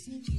Seems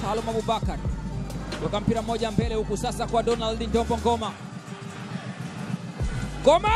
Salum Abubakar weka mpira mmoja mbele huku sasa kwa Donald Ndombo Ngoma. Ngoma!